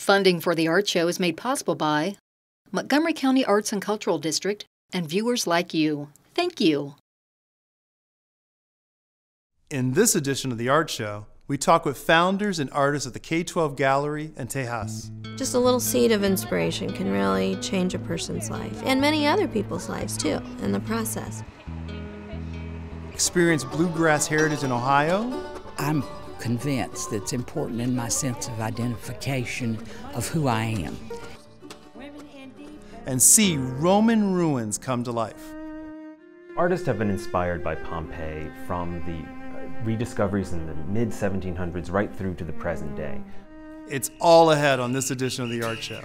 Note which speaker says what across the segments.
Speaker 1: Funding for the art show is made possible by Montgomery County Arts and Cultural District and viewers like you. Thank you.
Speaker 2: In this edition of the art show, we talk with founders and artists of the K 12 Gallery and Tejas.
Speaker 3: Just a little seed of inspiration can really change a person's life and many other people's lives too in the process.
Speaker 2: Experience bluegrass heritage in Ohio.
Speaker 4: I'm convinced that's important in my sense of identification of who I am.
Speaker 2: And see Roman ruins come to life.
Speaker 5: Artists have been inspired by Pompeii from the uh, rediscoveries in the mid 1700s right through to the present day.
Speaker 2: It's all ahead on this edition of the Art Show.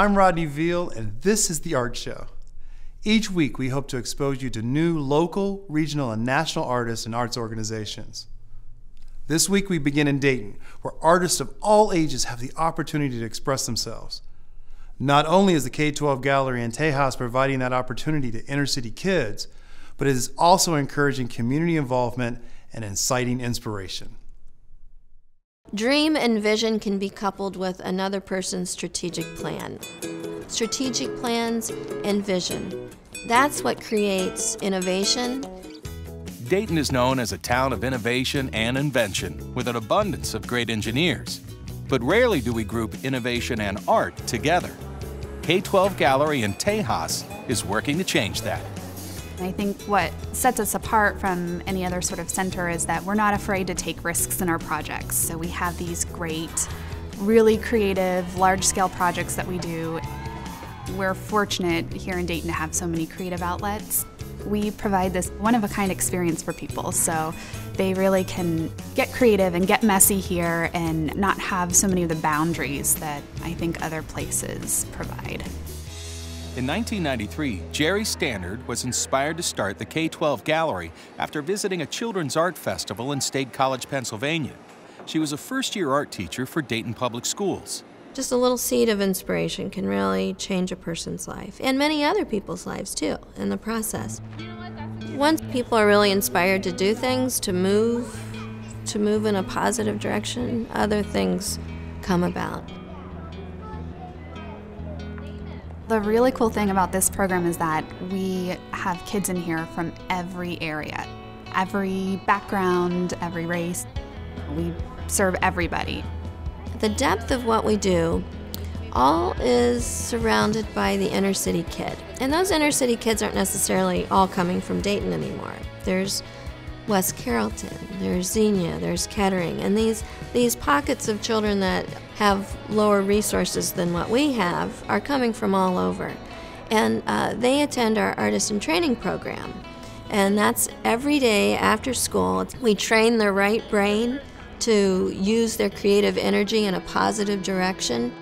Speaker 2: I'm Rodney Veal, and this is The Art Show. Each week, we hope to expose you to new local, regional, and national artists and arts organizations. This week, we begin in Dayton, where artists of all ages have the opportunity to express themselves. Not only is the K 12 Gallery and Tejas providing that opportunity to inner city kids, but it is also encouraging community involvement and inciting inspiration.
Speaker 3: Dream and vision can be coupled with another person's strategic plan. Strategic plans and vision. That's what creates innovation.
Speaker 6: Dayton is known as a town of innovation and invention, with an abundance of great engineers. But rarely do we group innovation and art together. K 12 Gallery in Tejas is working to change that.
Speaker 7: I think what sets us apart from any other sort of center is that we're not afraid to take risks in our projects. So we have these great, really creative, large scale projects that we do. We're fortunate here in Dayton to have so many creative outlets. We provide this one of a kind experience for people, so they really can get creative and get messy here and not have so many of the boundaries that I think other places provide.
Speaker 6: In 1993, Jerry Stannard was inspired to start the K 12 Gallery after visiting a children's art festival in State College, Pennsylvania. She was a first year art teacher for Dayton Public Schools.
Speaker 3: Just a little seed of inspiration can really change a person's life and many other people's lives too in the process. Once people are really inspired to do things, to move, to move in a positive direction, other things come about.
Speaker 7: The really cool thing about this program is that we have kids in here from every area, every background, every race. We serve everybody.
Speaker 3: The depth of what we do all is surrounded by the inner city kid. And those inner city kids aren't necessarily all coming from Dayton anymore. There's West Carrollton, there's Xenia, there's Kettering, and these these pockets of children that have lower resources than what we have are coming from all over, and uh, they attend our artist in training program, and that's every day after school. We train their right brain to use their creative energy in a positive direction.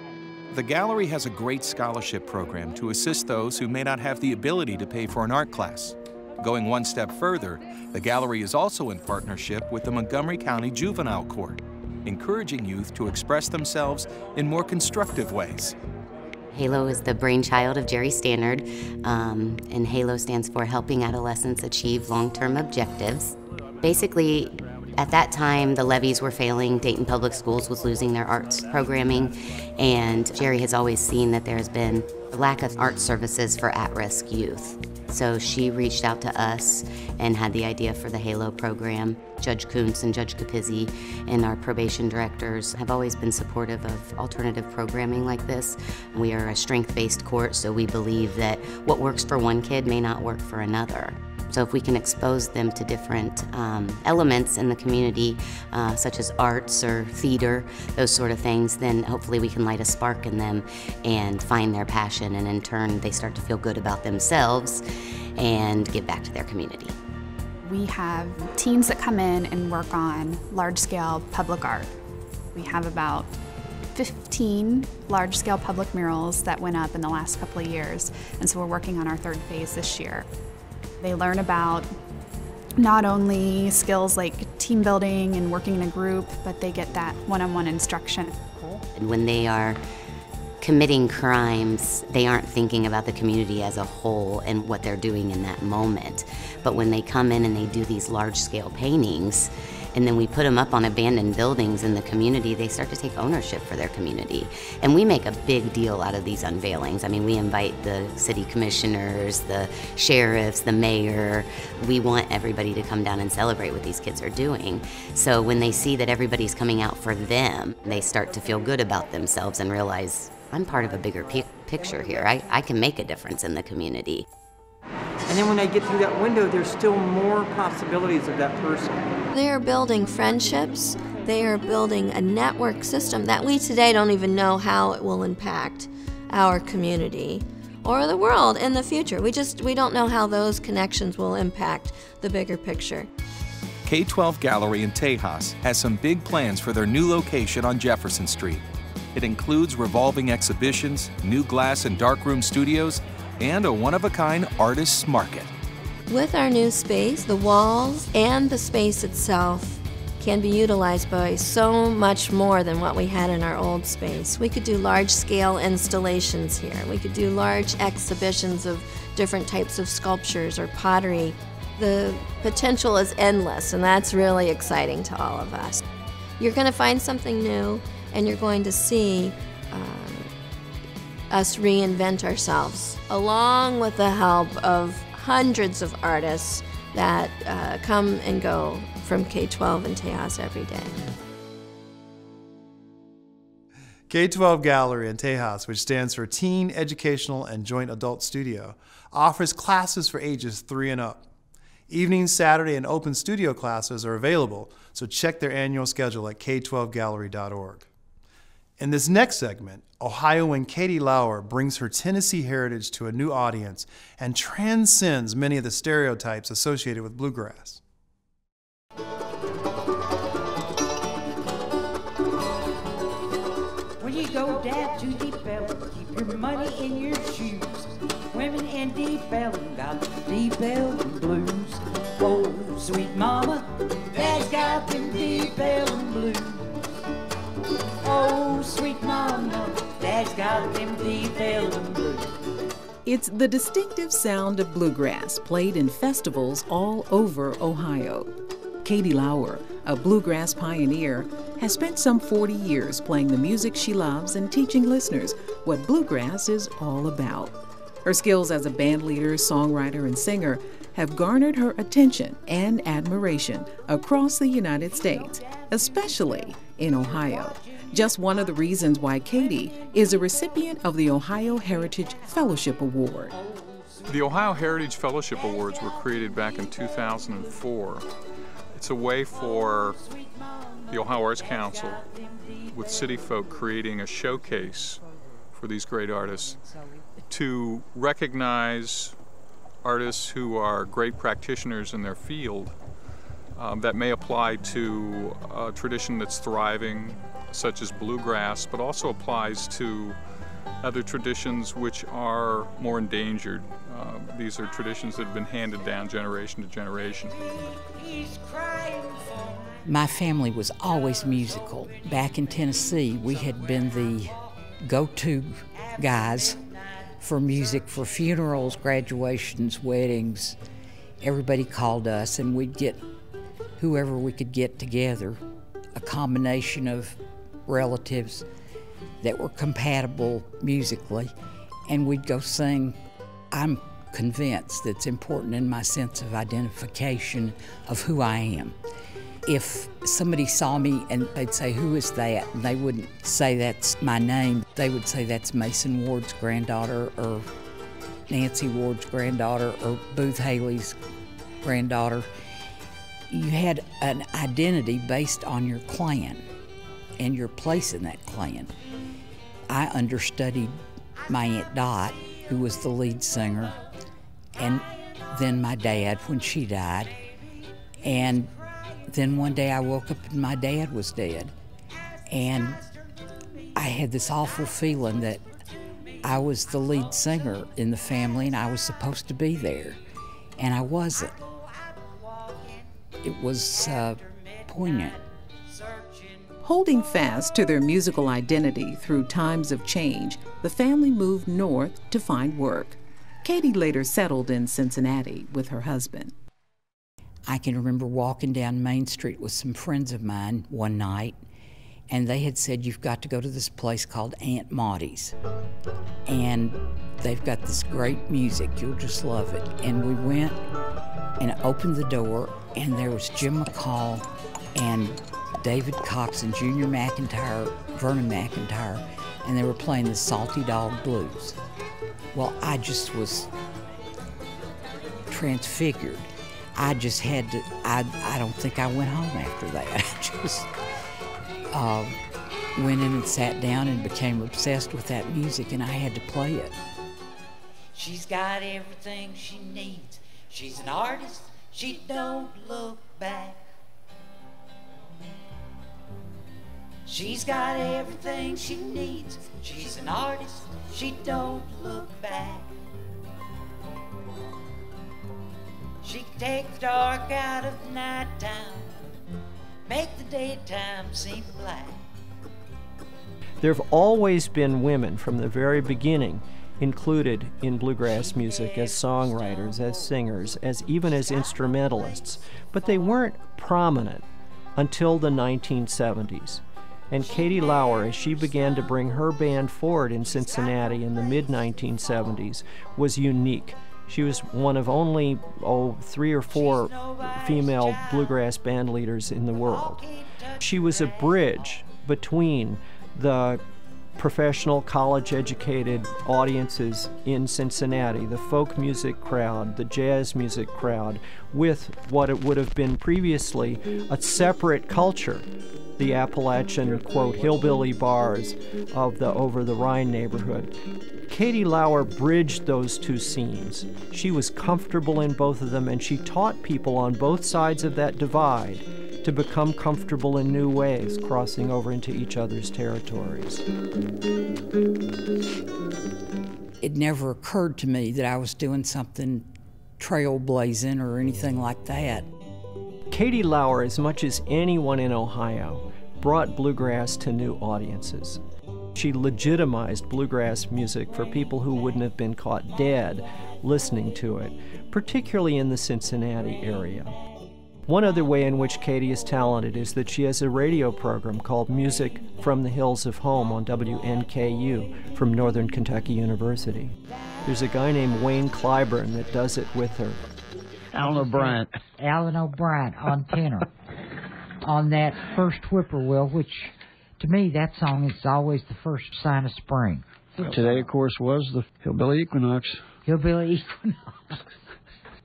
Speaker 6: The gallery has a great scholarship program to assist those who may not have the ability to pay for an art class. Going one step further, the gallery is also in partnership with the Montgomery County Juvenile Court, encouraging youth to express themselves in more constructive ways.
Speaker 8: HALO is the brainchild of Jerry Stannard, um, and HALO stands for Helping Adolescents Achieve Long-Term Objectives. Basically, at that time, the levies were failing. Dayton Public Schools was losing their arts programming, and Jerry has always seen that there has been a lack of art services for at-risk youth. So she reached out to us and had the idea for the HALO program. Judge Kuntz and Judge Capizzi and our probation directors have always been supportive of alternative programming like this. We are a strength-based court, so we believe that what works for one kid may not work for another. So if we can expose them to different um, elements in the community, uh, such as arts or theater, those sort of things, then hopefully we can light a spark in them and find their passion, and in turn they start to feel good about themselves and give back to their community.
Speaker 7: We have teams that come in and work on large-scale public art. We have about 15 large-scale public murals that went up in the last couple of years, and so we're working on our third phase this year. They learn about not only skills like team building and working in a group, but they get that one on one instruction.
Speaker 8: And when they are committing crimes, they aren't thinking about the community as a whole and what they're doing in that moment. But when they come in and they do these large scale paintings, and then we put them up on abandoned buildings in the community, they start to take ownership for their community. And we make a big deal out of these unveilings. I mean, we invite the city commissioners, the sheriffs, the mayor. We want everybody to come down and celebrate what these kids are doing. So when they see that everybody's coming out for them, they start to feel good about themselves and realize, I'm part of a bigger picture here. I, I can make a difference in the community.
Speaker 9: And then when they get through that window, there's still more possibilities of that person.
Speaker 3: They are building friendships. They are building a network system that we today don't even know how it will impact our community or the world in the future. We just we don't know how those connections will impact the bigger picture.
Speaker 6: K-12 Gallery in Tejas has some big plans for their new location on Jefferson Street. It includes revolving exhibitions, new glass and darkroom studios, and a one-of-a-kind artist's market.
Speaker 3: With our new space, the walls and the space itself can be utilized by so much more than what we had in our old space. We could do large scale installations here. We could do large exhibitions of different types of sculptures or pottery. The potential is endless, and that's really exciting to all of us. You're going to find something new, and you're going to see um, us reinvent ourselves, along with the help of hundreds of artists that uh, come and go from K 12 and Tejas every day.
Speaker 2: K 12 Gallery in Tejas, which stands for Teen Educational and Joint Adult Studio, offers classes for ages 3 and up. Evening, Saturday, and open studio classes are available, so check their annual schedule at k12gallery.org. In this next segment, Ohioan Katie Laur brings her Tennessee heritage to a new audience and transcends many of the stereotypes associated with bluegrass.
Speaker 10: When you go down to deep Ellum, keep your money in your shoes. Women in deep Ellum got the deep Ellum blues. Oh, sweet mama, that's got them
Speaker 11: It's the distinctive sound of bluegrass played in festivals all over Ohio. Katie Laur, a bluegrass pioneer, has spent some 40 years playing the music she loves and teaching listeners what bluegrass is all about. Her skills as a band leader, songwriter, and singer have garnered her attention and admiration across the United States, especially in Ohio. Just one of the reasons why Katie is a recipient of the Ohio Heritage Fellowship Award.
Speaker 12: The Ohio Heritage Fellowship Awards were created back in 2004. It's a way for the Ohio Arts Council, with city folk creating a showcase for these great artists, to recognize artists who are great practitioners in their field um, that may apply to a tradition that's thriving, such as bluegrass, but also applies to other traditions which are more endangered. Uh, these are traditions that have been handed down generation to generation.
Speaker 4: My family was always musical. Back in Tennessee, we had been the go to guys for music for funerals, graduations, weddings. Everybody called us, and we'd get whoever we could get together, a combination of relatives that were compatible musically, and we'd go sing. I'm convinced that's important in my sense of identification of who I am. If somebody saw me and they'd say, Who is that? and they wouldn't say that's my name, they would say that's Mason Ward's granddaughter or Nancy Ward's granddaughter or Booth Haley's granddaughter. You had an identity based on your clan and your place in that clan. I understudied my Aunt Dot, who was the lead singer, and then my dad when she died. And then one day I woke up and my dad was dead. And I had this awful feeling that I was the lead singer in the family and I was supposed to be there. And I wasn't. it was uh, poignant.
Speaker 11: Holding fast to their musical identity through times of change, the family moved north to find work. Katie later settled in Cincinnati with her husband.
Speaker 4: I can remember walking down Main Street with some friends of mine one night, and they had said, You've got to go to this place called Aunt Maudie's. And they've got this great music, you'll just love it. And we went and opened the door, and there was Jim McCall and David Cox and Junior McIntyre, Vernon McIntyre, and they were playing the Salty Dog Blues. Well, I just was transfigured. I just had to, I, I don't think I went home after that. I just uh, went in and sat down and became obsessed with that music, and I had to play it.
Speaker 10: She's got everything she needs. She's an artist. She don't look back. She's got everything she needs. She's an artist. She don't look back. She can take the dark out of the nighttime, make the daytime seem black.
Speaker 13: There have always been women from the very beginning included in bluegrass music as songwriters, as singers, as even as instrumentalists, but they weren't prominent until the 1970s. And Katie Laur, as she began to bring her band forward in Cincinnati in the mid 1970s, was unique. She was one of only oh three or four female bluegrass band leaders in the world. She was a bridge between the professional college educated audiences in Cincinnati, the folk music crowd, the jazz music crowd, with what it would have been previously a separate culture, the Appalachian, quote, hillbilly bars of the Over the Rhine neighborhood. Katie Laur bridged those two scenes. She was comfortable in both of them, and she taught people on both sides of that divide to become comfortable in new ways, crossing over into each other's territories.
Speaker 4: It never occurred to me that I was doing something trailblazing or anything like that.
Speaker 13: Katie Laur, as much as anyone in Ohio, brought bluegrass to new audiences. She legitimized bluegrass music for people who wouldn't have been caught dead listening to it, particularly in the Cincinnati area. One other way in which Katie is talented is that she has a radio program called Music from the Hills of Home on WNKU from Northern Kentucky University. There's a guy named Wayne Clyburn that does it with her.
Speaker 14: Alan O'Brien.
Speaker 15: Alan O'Brien on tenor. on that first whippoorwill, which to me that song is always the first sign of spring.
Speaker 14: Today, of course, was the Hillbilly Equinox.
Speaker 15: Hillbilly Equinox.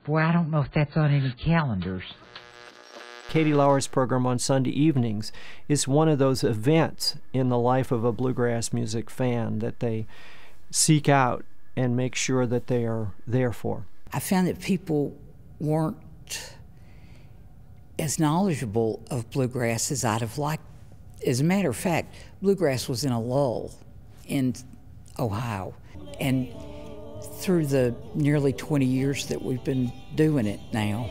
Speaker 15: Boy, I don't know if that's on any calendars.
Speaker 13: Katie Laur's program on Sunday evenings is one of those events in the life of a bluegrass music fan that they seek out and make sure that they are there for.
Speaker 4: I found that people weren't as knowledgeable of bluegrass as I'd have liked. As a matter of fact, bluegrass was in a lull in Ohio. And through the nearly 20 years that we've been doing it now,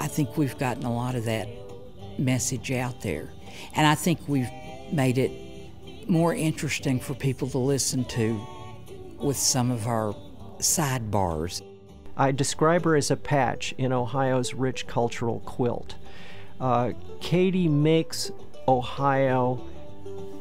Speaker 4: I think we've gotten a lot of that message out there. And I think we've made it more interesting for people to listen to with some of our sidebars.
Speaker 13: I describe her as a patch in Ohio's rich cultural quilt. Uh, Katie makes Ohio,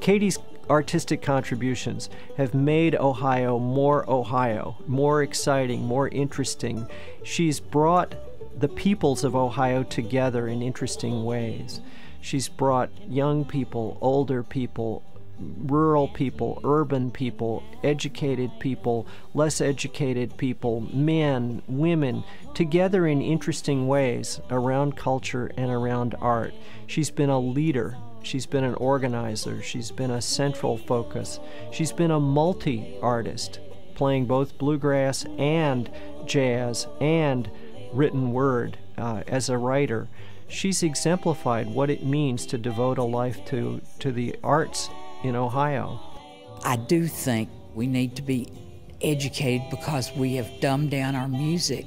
Speaker 13: Katie's artistic contributions have made Ohio more Ohio, more exciting, more interesting. She's brought the peoples of Ohio together in interesting ways. She's brought young people, older people, rural people, urban people, educated people, less educated people, men, women, together in interesting ways around culture and around art. She's been a leader. She's been an organizer. She's been a central focus. She's been a multi artist, playing both bluegrass and jazz and written word uh, as a writer. She's exemplified what it means to devote a life to, to the arts in Ohio.
Speaker 4: I do think we need to be educated because we have dumbed down our music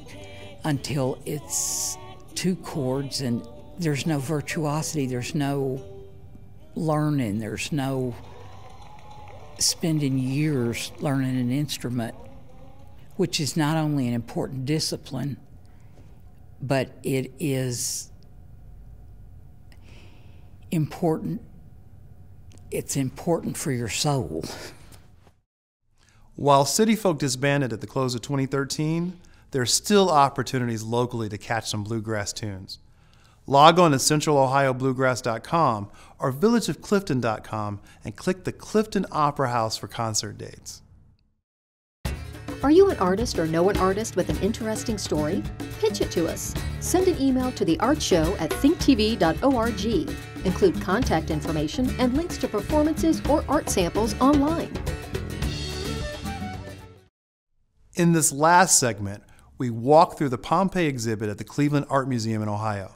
Speaker 4: until it's two chords and there's no virtuosity, there's no learning, there's no spending years learning an instrument, which is not only an important discipline, but it is important. It's important for your soul.
Speaker 2: While City Folk disbanded at the close of 2013, there are still opportunities locally to catch some bluegrass tunes. Log on to centralohiobluegrass.com or villageofclifton.com and click the Clifton Opera House for concert dates.
Speaker 1: Are you an artist or know an artist with an interesting story? Pitch it to us. Send an email to the art show at thinktv.org. Include contact information and links to performances or art samples online.
Speaker 2: In this last segment, we walk through the Pompeii exhibit at the Cleveland Art Museum in Ohio.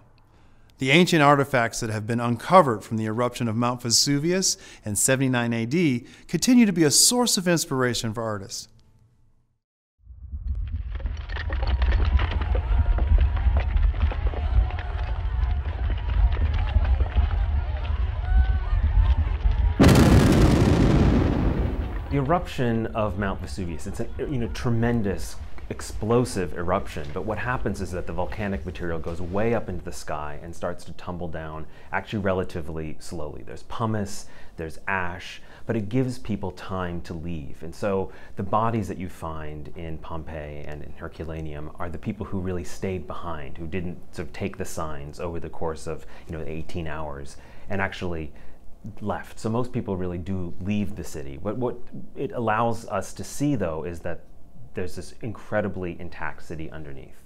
Speaker 2: The ancient artifacts that have been uncovered from the eruption of Mount Vesuvius in 79 AD continue to be a source of inspiration for artists.
Speaker 5: The eruption of Mount Vesuvius, it's a you know, tremendous explosive eruption, but what happens is that the volcanic material goes way up into the sky and starts to tumble down actually relatively slowly. There's pumice, there's ash, but it gives people time to leave. And so the bodies that you find in Pompeii and in Herculaneum are the people who really stayed behind, who didn't sort of take the signs over the course of you know 18 hours and actually left. So most people really do leave the city. But what it allows us to see though is that there's this incredibly intact city underneath.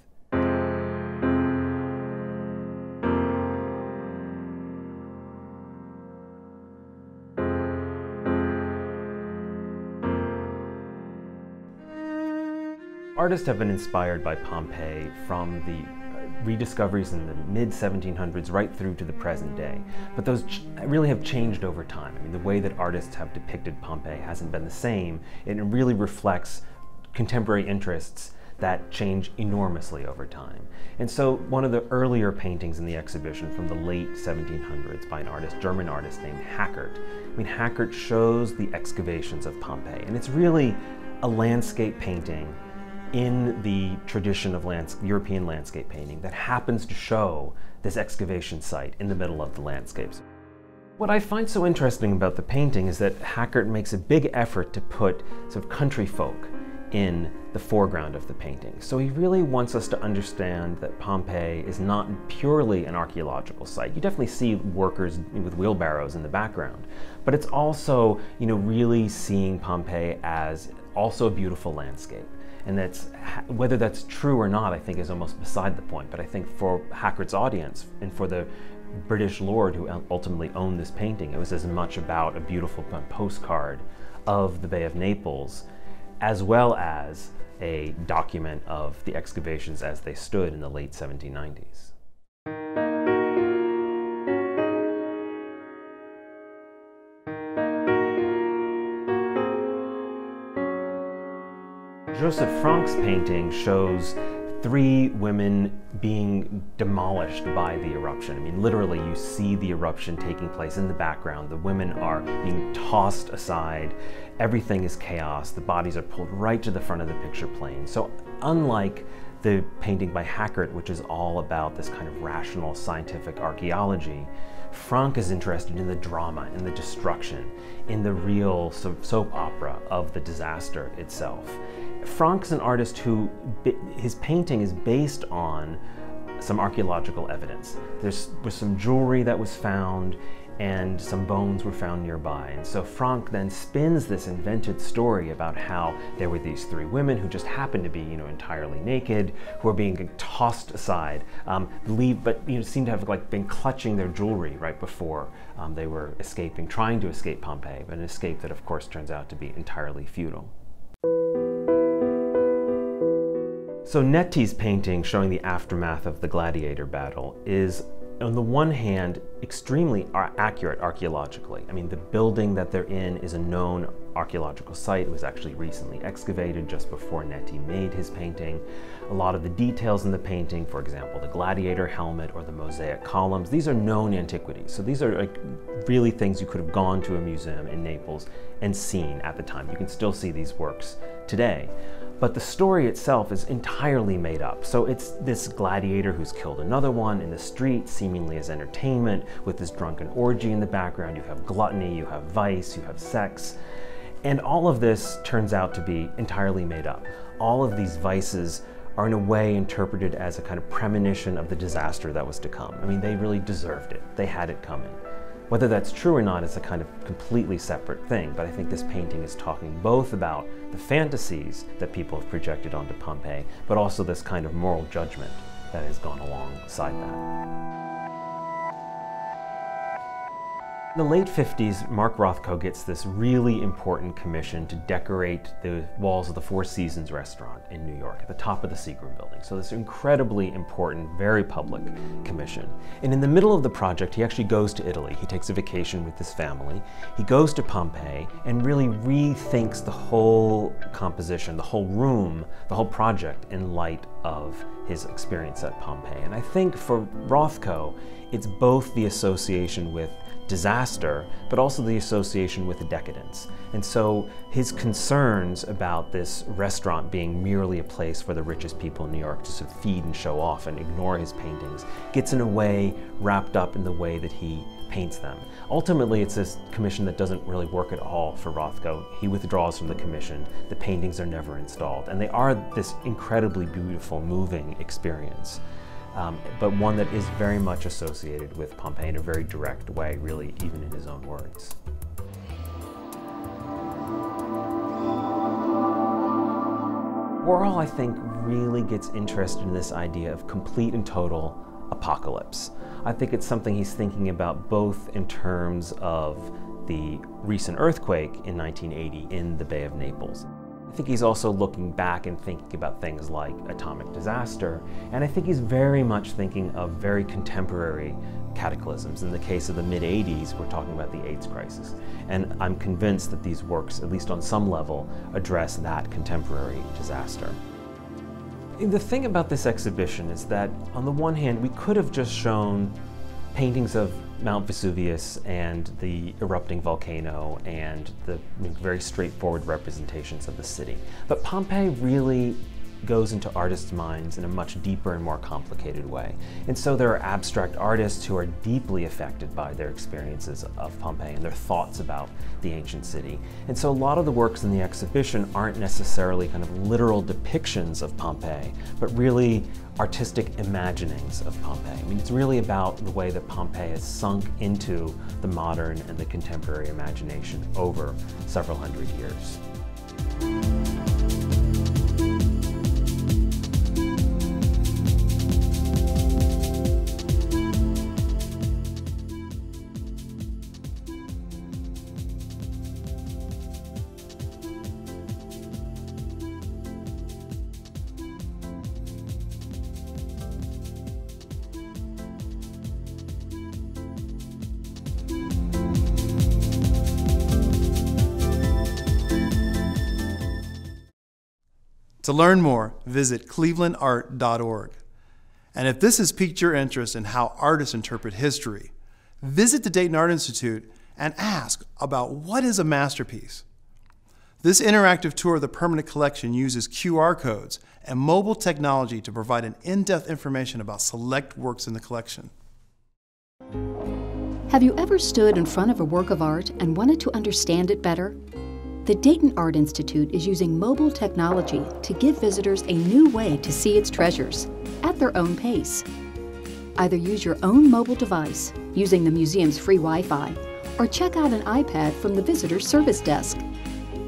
Speaker 5: Artists have been inspired by Pompeii from the rediscoveries in the mid 1700s right through to the present day. But those really have changed over time. I mean, the way that artists have depicted Pompeii hasn't been the same. It really reflects contemporary interests that change enormously over time. And so one of the earlier paintings in the exhibition from the late 1700s by an artist, German artist named Hackert. I mean, Hackert shows the excavations of Pompeii, and it's really a landscape painting in the tradition of lands European landscape painting that happens to show this excavation site in the middle of the landscapes. What I find so interesting about the painting is that Hackert makes a big effort to put sort of country folk in the foreground of the painting. So he really wants us to understand that Pompeii is not purely an archaeological site. You definitely see workers with wheelbarrows in the background, but it's also, you know, really seeing Pompeii as also a beautiful landscape. And that's whether that's true or not, I think is almost beside the point. But I think for Hackert's audience and for the British lord who ultimately owned this painting, it was as much about a beautiful postcard of the Bay of Naples as well as a document of the excavations as they stood in the late 1790s. Joseph Franque's painting shows three women being demolished by the eruption. I mean, literally, you see the eruption taking place in the background. The women are being tossed aside. Everything is chaos. The bodies are pulled right to the front of the picture plane. So, unlike the painting by Hackert, which is all about this kind of rational scientific archaeology, Franque is interested in the drama, in the destruction, in the real soap opera of the disaster itself. Franque's an artist who, his painting is based on some archaeological evidence. There was some jewelry that was found and some bones were found nearby. And so Franque then spins this invented story about how there were these three women who just happened to be, you know, entirely naked, who are being tossed aside, um, leave, but you know, seem to have like been clutching their jewelry right before um, they were escaping, trying to escape Pompeii, but an escape that of course turns out to be entirely futile. So Netti's painting showing the aftermath of the gladiator battle is on the one hand, extremely accurate archaeologically. I mean, the building that they're in is a known archaeological site. It was actually recently excavated just before Netti made his painting. A lot of the details in the painting, for example, the gladiator helmet or the mosaic columns, these are known antiquities. So these are like really things you could have gone to a museum in Naples and seen at the time. You can still see these works today. But the story itself is entirely made up. So it's this gladiator who's killed another one in the street, seemingly as entertainment, with this drunken orgy in the background. You have gluttony, you have vice, you have sex. And all of this turns out to be entirely made up. All of these vices are in a way interpreted as a kind of premonition of the disaster that was to come. I mean, they really deserved it. They had it coming. Whether that's true or not is a kind of completely separate thing, but I think this painting is talking both about the fantasies that people have projected onto Pompeii, but also this kind of moral judgment that has gone alongside that. In the late 50s, Mark Rothko gets this really important commission to decorate the walls of the Four Seasons restaurant in New York at the top of the Seagram building. So this incredibly important, very public commission. And in the middle of the project, he actually goes to Italy. He takes a vacation with his family. He goes to Pompeii and really rethinks the whole composition, the whole room, the whole project in light of his experience at Pompeii. And I think for Rothko, it's both the association with disaster, but also the association with decadence. And so his concerns about this restaurant being merely a place for the richest people in New York to sort of feed and show off and ignore his paintings gets in a way wrapped up in the way that he paints them. Ultimately, it's this commission that doesn't really work at all for Rothko. He withdraws from the commission. The paintings are never installed. And they are this incredibly beautiful, moving experience um, but one that is very much associated with Pompeii in a very direct way, really, even in his own words. Warhol, I think, really gets interested in this idea of complete and total apocalypse. I think it's something he's thinking about both in terms of the recent earthquake in 1980 in the Bay of Naples. I think he's also looking back and thinking about things like atomic disaster, and I think he's very much thinking of very contemporary cataclysms. In the case of the mid 80s, we're talking about the AIDS crisis. And I'm convinced that these works, at least on some level, address that contemporary disaster. The thing about this exhibition is that, on the one hand, we could have just shown paintings of Mount Vesuvius and the erupting volcano and the very straightforward representations of the city. But Pompeii really goes into artists' minds in a much deeper and more complicated way. And so there are abstract artists who are deeply affected by their experiences of Pompeii and their thoughts about the ancient city. And so a lot of the works in the exhibition aren't necessarily kind of literal depictions of Pompeii, but really artistic imaginings of Pompeii. I mean, it's really about the way that Pompeii has sunk into the modern and the contemporary imagination over several hundred years.
Speaker 2: To learn more, visit clevelandart.org. And if this has piqued your interest in how artists interpret history, visit the Dayton Art Institute and ask about what is a masterpiece. This interactive tour of the permanent collection uses QR codes and mobile technology to provide an in-depth information about select works in the collection.
Speaker 1: Have you ever stood in front of a work of art and wanted to understand it better? The Dayton Art Institute is using mobile technology to give visitors a new way to see its treasures at their own pace. Either use your own mobile device using the museum's free Wi Fi or check out an iPad from the visitor service desk.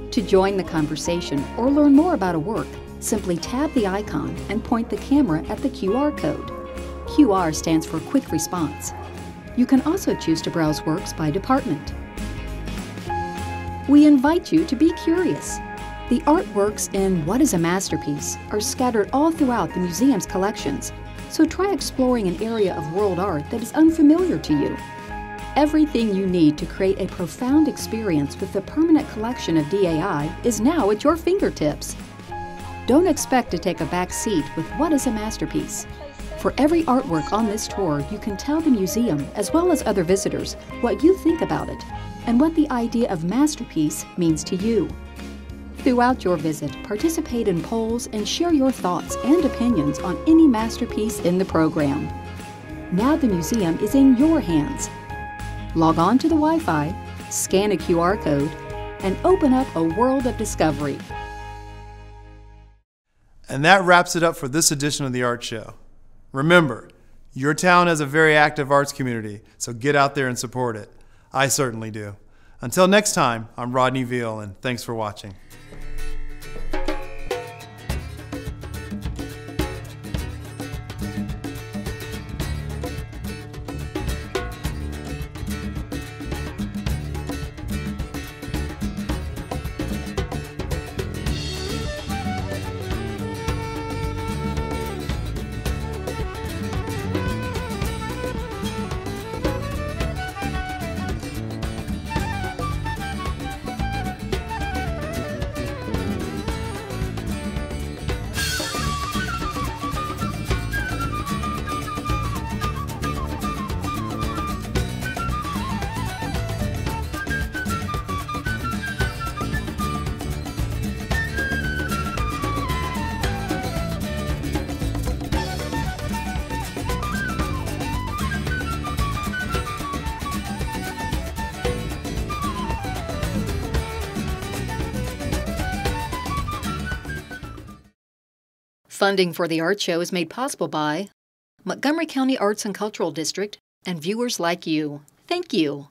Speaker 1: To join the conversation or learn more about a work, simply tap the icon and point the camera at the QR code. QR stands for Quick Response. You can also choose to browse works by department. We invite you to be curious. The artworks in What is a Masterpiece are scattered all throughout the museum's collections, so try exploring an area of world art that is unfamiliar to you. Everything you need to create a profound experience with the permanent collection of DAI is now at your fingertips. Don't expect to take a back seat with what is a masterpiece. For every artwork on this tour, you can tell the museum, as well as other visitors, what you think about it and what the idea of masterpiece means to you. Throughout your visit, participate in polls and share your thoughts and opinions on any masterpiece in the program. Now the museum is in your hands. Log on to the Wi Fi, scan a QR code, and open up a world of discovery.
Speaker 2: And that wraps it up for this edition of the Art Show. Remember, your town has a very active arts community, so get out there and support it. I certainly do. Until next time, I'm Rodney Veal, and thanks for watching.
Speaker 1: Funding for the Art Show is made possible by Montgomery County Arts and Cultural District and viewers like you. Thank you.